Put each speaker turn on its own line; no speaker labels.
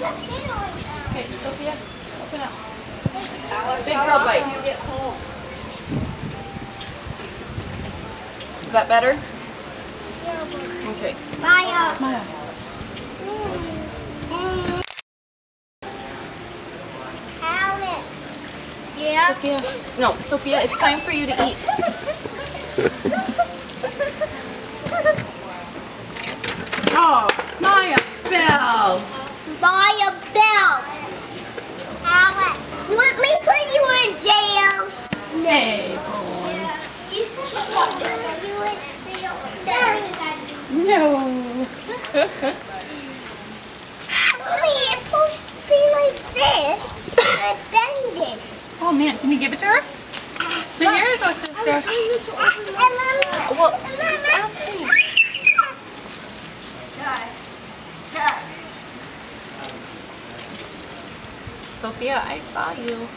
Okay, Sophia, open up. Big girl bite. Is that better? Okay.
Maya.
Maya.
Yeah.
Sophia. No, Sophia, it's time for you to eat. No.
Mommy, it's supposed to be like this. I bend it.
Oh man, can you give it to her? So here you go, sister. Well, just ask me. Sophia, I saw you.